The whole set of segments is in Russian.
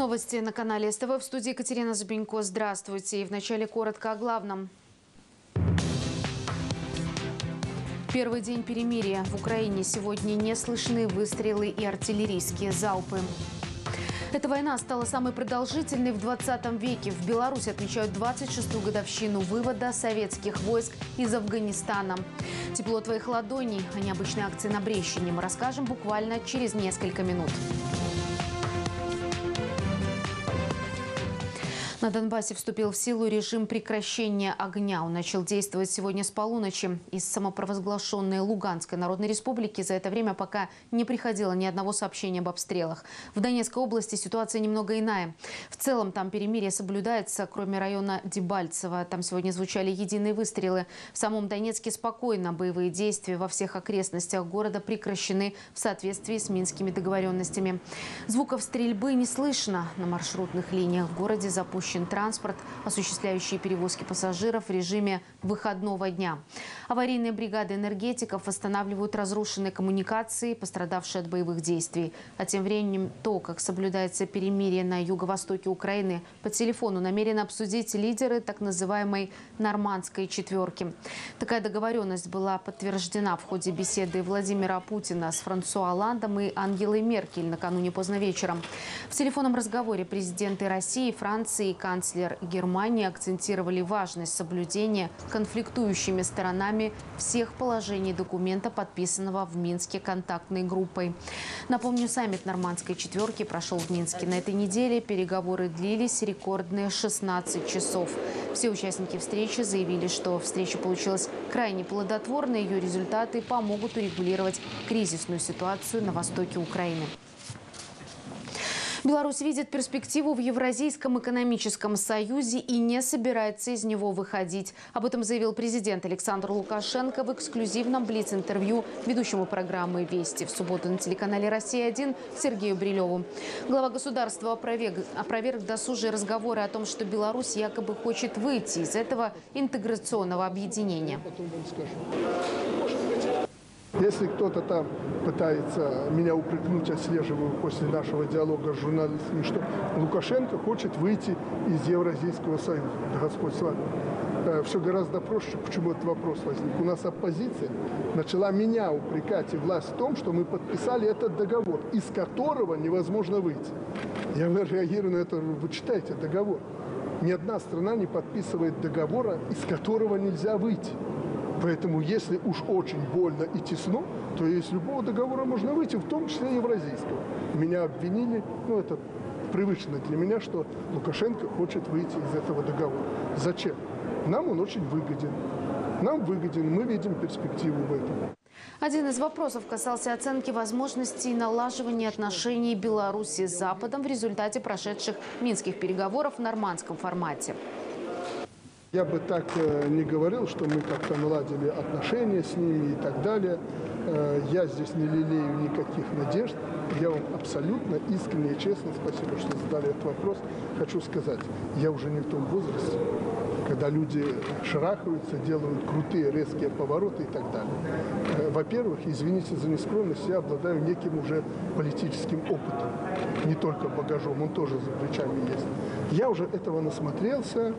Новости на канале СТВ. В студии Екатерина Зубенько. Здравствуйте. И вначале коротко о главном. Первый день перемирия. В Украине сегодня не слышны выстрелы и артиллерийские залпы. Эта война стала самой продолжительной в 20 веке. В Беларуси отмечают 26-ю годовщину вывода советских войск из Афганистана. Тепло твоих ладоней о необычной акции на Брещине мы расскажем буквально через несколько минут. На Донбассе вступил в силу режим прекращения огня. Он начал действовать сегодня с полуночи. Из самопровозглашенной Луганской Народной Республики за это время пока не приходило ни одного сообщения об обстрелах. В Донецкой области ситуация немного иная. В целом там перемирие соблюдается, кроме района Дебальцево. Там сегодня звучали единые выстрелы. В самом Донецке спокойно. Боевые действия во всех окрестностях города прекращены в соответствии с минскими договоренностями. Звуков стрельбы не слышно. На маршрутных линиях в городе запущен запущен транспорт, осуществляющий перевозки пассажиров в режиме выходного дня. Аварийные бригады энергетиков восстанавливают разрушенные коммуникации, пострадавшие от боевых действий. А тем временем то, как соблюдается перемирие на юго-востоке Украины, по телефону намерены обсудить лидеры так называемой «нормандской четверки». Такая договоренность была подтверждена в ходе беседы Владимира Путина с Франсуа Оландом и Ангелой Меркель накануне поздно вечером. В телефонном разговоре президенты России, Франции канцлер Германии акцентировали важность соблюдения конфликтующими сторонами всех положений документа, подписанного в Минске контактной группой. Напомню, саммит нормандской четверки прошел в Минске на этой неделе. Переговоры длились рекордные 16 часов. Все участники встречи заявили, что встреча получилась крайне плодотворной. Ее результаты помогут урегулировать кризисную ситуацию на востоке Украины. Беларусь видит перспективу в Евразийском экономическом союзе и не собирается из него выходить. Об этом заявил президент Александр Лукашенко в эксклюзивном блиц-интервью ведущему программы «Вести» в субботу на телеканале «Россия-1» Сергею Брилеву. Глава государства опроверг, опроверг досужие разговоры о том, что Беларусь якобы хочет выйти из этого интеграционного объединения. Если кто-то там пытается меня упрекнуть, отслеживаю после нашего диалога с журналистами, что Лукашенко хочет выйти из Евразийского союза. Да Господь с вами. Э, Все гораздо проще, почему этот вопрос возник. У нас оппозиция начала меня упрекать и власть в том, что мы подписали этот договор, из которого невозможно выйти. Я реагирую на это, вы читайте договор. Ни одна страна не подписывает договора, из которого нельзя выйти. Поэтому, если уж очень больно и тесно, то из любого договора можно выйти, в том числе евразийского. Меня обвинили, ну это привычно для меня, что Лукашенко хочет выйти из этого договора. Зачем? Нам он очень выгоден. Нам выгоден, мы видим перспективу в этом. Один из вопросов касался оценки возможностей налаживания отношений Беларуси с Западом в результате прошедших минских переговоров в нормандском формате. Я бы так э, не говорил, что мы как-то наладили отношения с ними и так далее. Э, Я здесь не лелею никаких надежд. Я вам абсолютно искренне и честно, спасибо, что задали этот вопрос, хочу сказать, я уже не в том возрасте, когда люди шарахаются, делают крутые резкие повороты и так далее. Э, Во-первых, извините за нескромность, я обладаю неким уже политическим опытом, не только багажом, он тоже за плечами есть. Я уже этого насмотрелся,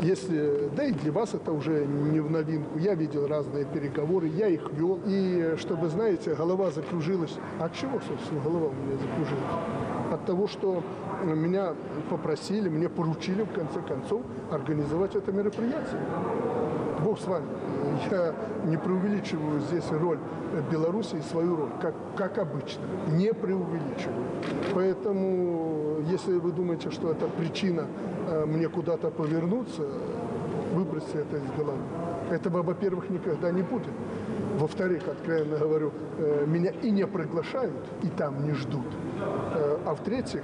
если, да и для вас это уже не в новинку. Я видел разные переговоры, я их вел. И, чтобы, знаете, голова закружилась. От чего, собственно, голова у меня закружилась? От того, что меня попросили, мне поручили, в конце концов, организовать это мероприятие. Бог с вами. Я не преувеличиваю здесь роль Беларуси и свою роль, как, как обычно. Не преувеличиваю. Поэтому, если вы думаете, что это причина э, мне куда-то повернуться, выбросьте это из головы. Этого, во-первых, никогда не будет. Во-вторых, откровенно говорю, э, меня и не приглашают, и там не ждут. Э, А в-третьих,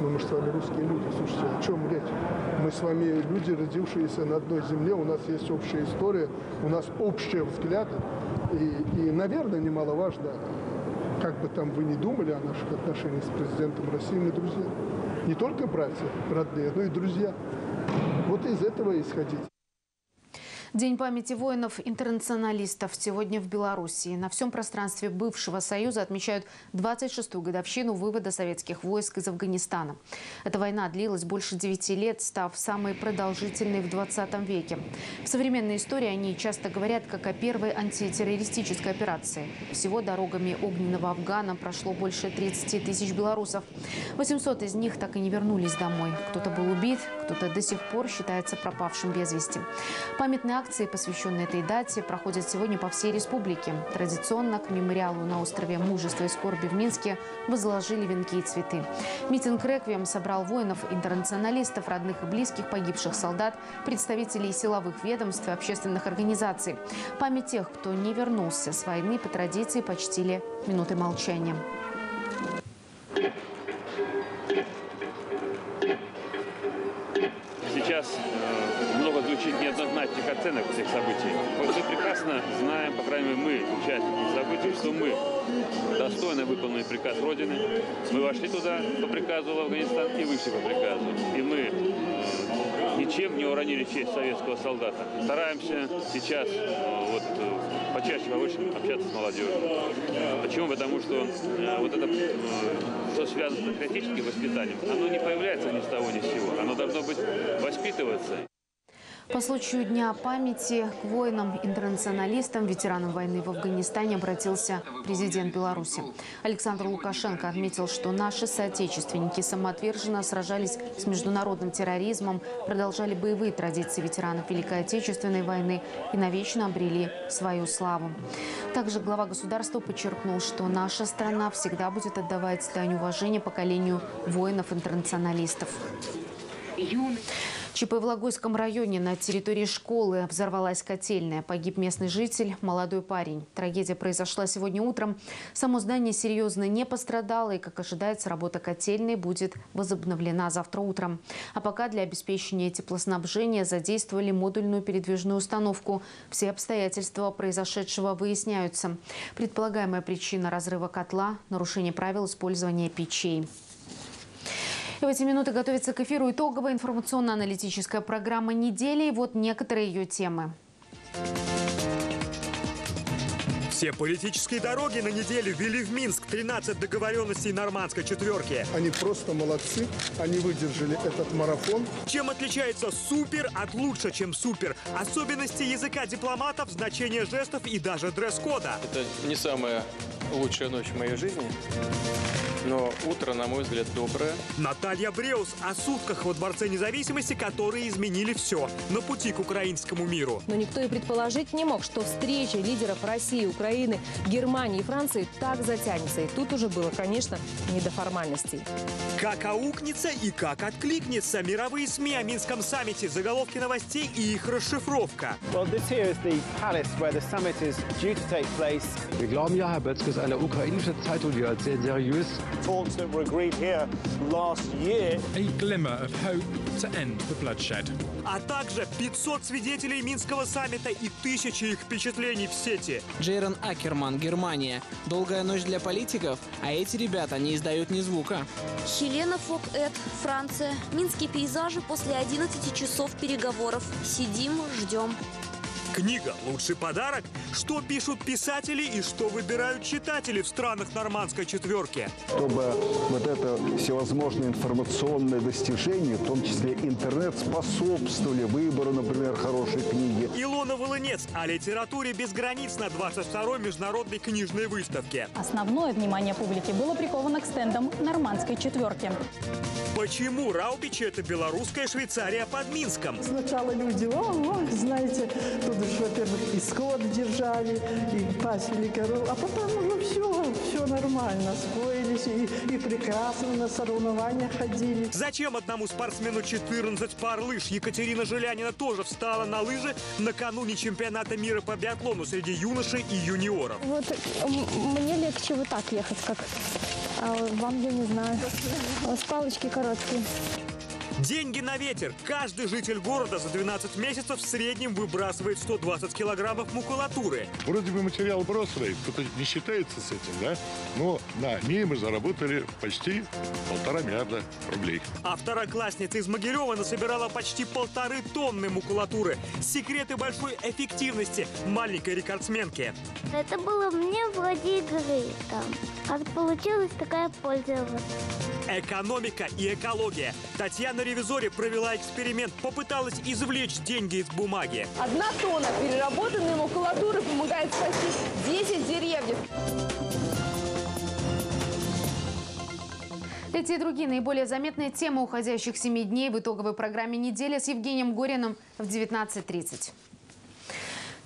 ну, мы же с вами русские люди, слушайте, о чем речь? Мы с вами люди, родившиеся на одной земле, у нас есть общая история, у нас общие взгляды. И, и наверное, немаловажно, как бы там вы ни думали о наших отношениях с президентом России, мы друзья. Не только братья родные, но и друзья. Вот из этого исходить. День памяти воинов-интернационалистов сегодня в Белоруссии. На всем пространстве бывшего Союза отмечают 26-ю годовщину вывода советских войск из Афганистана. Эта война длилась больше 9 лет, став самой продолжительной в 20 веке. В современной истории они часто говорят как о первой антитеррористической операции. Всего дорогами огненного Афгана прошло больше 30 тысяч белорусов. 800 из них так и не вернулись домой. Кто-то был убит, кто-то до сих пор считается пропавшим без вести. Памятные акции, посвященные этой дате, проходят сегодня по всей республике. Традиционно к мемориалу на острове Мужества и Скорби в Минске возложили венки и цветы. Митинг «Реквием» собрал воинов-интернационалистов, родных и близких погибших солдат, представителей силовых ведомств и общественных организаций. Память тех, кто не вернулся с войны, по традиции почтили минуты молчания. Оценок всех событий. Мы прекрасно знаем, по крайней мере, мы, участники событий, что мы достойно выполнили приказ Родины. Мы вошли туда по приказу в Афганистан и вышли по приказу. И мы э, ничем не уронили честь советского солдата. Стараемся сейчас э, вот, э, почаще, побольше общаться с молодежью. Почему? Потому что вот это, что связано с патриотическим воспитанием, оно не появляется ни с того ни с сего. Оно должно быть воспитываться. По случаю Дня памяти к воинам-интернационалистам, ветеранам войны в Афганистане обратился президент Беларуси. Александр Лукашенко отметил, что наши соотечественники самоотверженно сражались с международным терроризмом, продолжали боевые традиции ветеранов Великой Отечественной войны и навечно обрели свою славу. Также глава государства подчеркнул, что наша страна всегда будет отдавать дань уважения поколению воинов-интернационалистов. ЧП в Логойском районе на территории школы взорвалась котельная. Погиб местный житель, молодой парень. Трагедия произошла сегодня утром. Само здание серьезно не пострадало и, как ожидается, работа котельной будет возобновлена завтра утром. А пока для обеспечения теплоснабжения задействовали модульную передвижную установку. Все обстоятельства произошедшего выясняются. Предполагаемая причина разрыва котла – нарушение правил использования печей. И в эти минуты готовится к эфиру итоговая информационно-аналитическая программа недели. И вот некоторые ее темы. Все политические дороги на неделю вели в Минск 13 договоренностей нормандской четверки. Они просто молодцы, они выдержали этот марафон. Чем отличается супер от лучше, чем супер? Особенности языка дипломатов, значение жестов и даже дресс-кода. Это не самая лучшая ночь в моей жизни, но утро, на мой взгляд, доброе. Наталья Бреус о сутках во Дворце независимости, которые изменили все на пути к украинскому миру. Но никто и предположить не мог, что встреча лидеров России, Украины, Германии и Франции так затянется. И тут уже было, конечно, не до формальностей. Как аукнется и как откликнется мировые СМИ о Минском саммите, заголовки новостей и их расшифровка. Well, this here is the palace where the summit is due to take place. Wir glauben ja, Herr Bötzke ist eine ukrainische Zeitung, die als sehr seriös Talks that were agreed here last year. a glimmer of hope to end the bloodshed. А также 500 свидетелей Минского саммита и тысячи их впечатлений в сети. Джейрон Акерман, Германия. Долгая ночь для политиков, а эти ребята не издают ни звука. Хелена Фок-Эд, Франция. Минские пейзажи после 11 часов переговоров. Сидим, ждем. Книга «Лучший подарок». Что пишут писатели и что выбирают читатели в странах нормандской четверки. чтобы вот это всевозможные информационные достижения, в том числе интернет, способствовали выбору, например, хорошей книги. Илона Волынец о литературе без границ на 22-й международной книжной выставке. Основное внимание публики было приковано к стендам нормандской четверки. Почему Раубич – это белорусская Швейцария под Минском? Сначала люди, о, ой, знаете, тут во-первых, и скот держали, и пасили коров, а потом уже все, все нормально, освоились и, и прекрасно на соревнования ходили. Зачем одному спортсмену 14 пар лыж? Екатерина Жилянина тоже встала на лыжи накануне чемпионата мира по биатлону среди юношей и юниоров. Вот мне легче вот так ехать, как а вам я не знаю. Вас палочки короткие. Деньги на ветер. Каждый житель города за 12 месяцев в среднем выбрасывает 120 килограммов макулатуры. Вроде бы материал бросовый, кто-то не считается с этим, да? Но на ней мы заработали почти полтора миллиарда рублей. А второклассница из Могилева насобирала почти полторы тонны макулатуры. Секреты большой эффективности маленькой рекордсменки. Это было мне вроде игры там. Как получилось, такая польза. Экономика и экология. Татьяна Ревизори провела эксперимент, попыталась извлечь деньги из бумаги. Одна тонна переработанной макулатуры помогает спасти 10 деревьев. Эти и другие наиболее заметные темы уходящих семи дней в итоговой программе недели с Евгением Гориным в 19.30.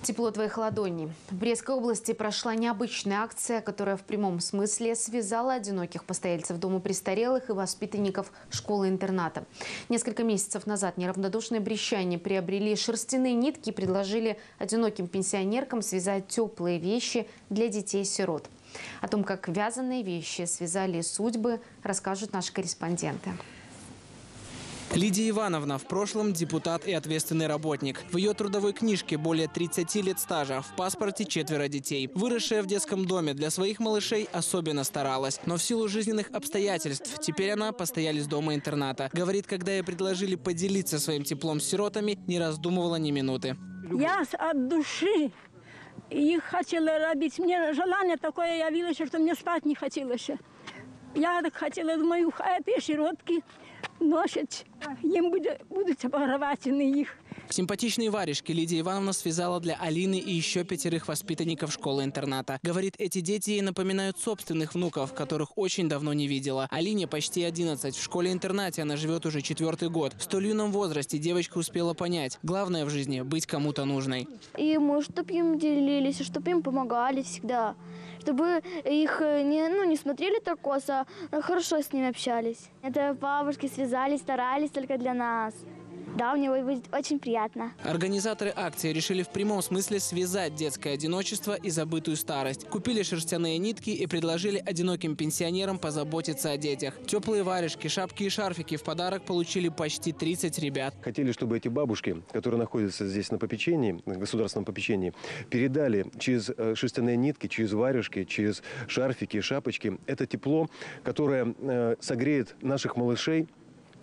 Тепло твоих ладоней. В Брестской области прошла необычная акция, которая в прямом смысле связала одиноких постояльцев дома престарелых и воспитанников школы-интерната. Несколько месяцев назад неравнодушные брещане приобрели шерстяные нитки и предложили одиноким пенсионеркам связать теплые вещи для детей-сирот. О том, как вязаные вещи связали судьбы, расскажут наши корреспонденты. Лидия Ивановна в прошлом депутат и ответственный работник. В ее трудовой книжке более 30 лет стажа, в паспорте четверо детей. Выросшая в детском доме, для своих малышей особенно старалась. Но в силу жизненных обстоятельств теперь она постоялец дома-интерната. Говорит, когда ей предложили поделиться своим теплом с сиротами, не раздумывала ни минуты. Я с- от души их хотела робить. Мне желание такое явилось, что мне спать не хотелось. Я так хотела, думаю, хай сиротки носят, им будет, будут обогревательные их. Симпатичные варежки Лидия Ивановна связала для Алины и еще пятерых воспитанников школы-интерната. Говорит, эти дети ей напоминают собственных внуков, которых очень давно не видела. Алине почти 11. В школе-интернате она живет уже четвертый год. В столь юном возрасте девочка успела понять. Главное в жизни – быть кому-то нужной. И мы, чтобы им делились, чтобы им помогали всегда. Чтобы их э, не, ну, не смотрели так косо, а хорошо с ними общались. Это бабушки связались, старались только для нас. Да, мне будет очень приятно. Организаторы акции решили в прямом смысле связать детское одиночество и забытую старость. Купили шерстяные нитки и предложили одиноким пенсионерам позаботиться о детях. Теплые варежки, шапки и шарфики в подарок получили почти 30 ребят. Хотели, чтобы эти бабушки, которые находятся здесь на попечении, на государственном попечении, передали через э, шерстяные нитки, через варежки, через шарфики, шапочки это тепло, которое э, согреет наших малышей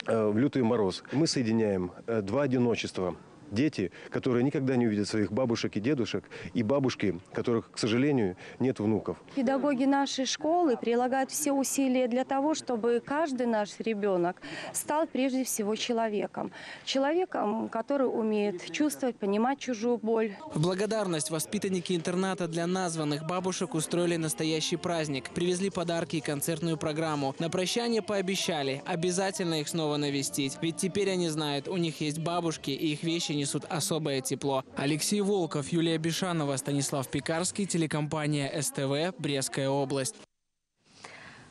в лютый мороз. Мы соединяем э, два одиночества. Дети, которые никогда не увидят своих бабушек и дедушек, и бабушки, которых, к сожалению, нет внуков. Педагоги нашей школы прилагают все усилия для того, чтобы каждый наш ребенок стал прежде всего человеком. Человеком, который умеет чувствовать, понимать чужую боль. В благодарность воспитанники интерната для названных бабушек устроили настоящий праздник. Привезли подарки и концертную программу. На прощание пообещали обязательно их снова навестить. Ведь теперь они знают, у них есть бабушки и их вещи несут особое тепло. Алексей Волков, Юлия Бешанова, Станислав Пекарский, телекомпания СТВ, Брестская область.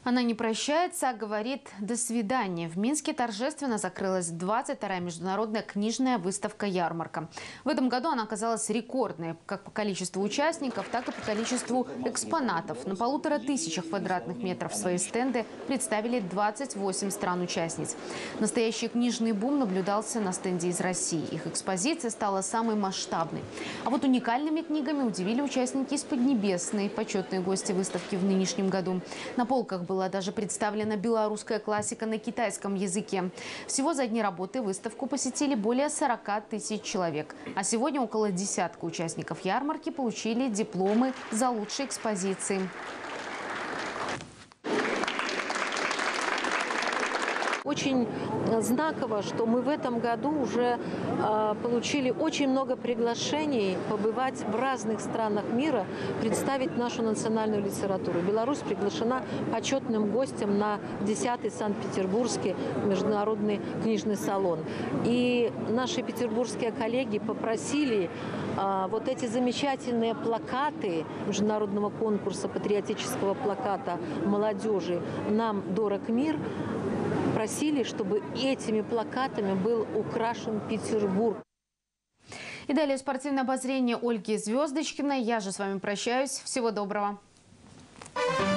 Она не прощается, а говорит «до свидания». В Минске торжественно закрылась 22-я международная книжная выставка-ярмарка. В этом году она оказалась рекордной как по количеству участников, так и по количеству экспонатов. На полутора тысячах квадратных метров свои стенды представили 28 стран-участниц. Настоящий книжный бум наблюдался на стенде из России. Их экспозиция стала самой масштабной. А вот уникальными книгами удивили участники из Поднебесной, почетные гости выставки в нынешнем году. На полках была даже представлена белорусская классика на китайском языке. Всего за дни работы выставку посетили более 40 тысяч человек. А сегодня около десятка участников ярмарки получили дипломы за лучшие экспозиции. Очень знаково, что мы в этом году уже э, получили очень много приглашений побывать в разных странах мира, представить нашу национальную литературу. Беларусь приглашена почетным гостем на 10-й Санкт-Петербургский международный книжный салон. И наши петербургские коллеги попросили э, вот эти замечательные плакаты международного конкурса патриотического плаката молодежи «Нам дорог мир» просили, чтобы этими плакатами был украшен Петербург. И далее спортивное обозрение Ольги Звездочкиной. Я же с вами прощаюсь. Всего доброго. Thank you.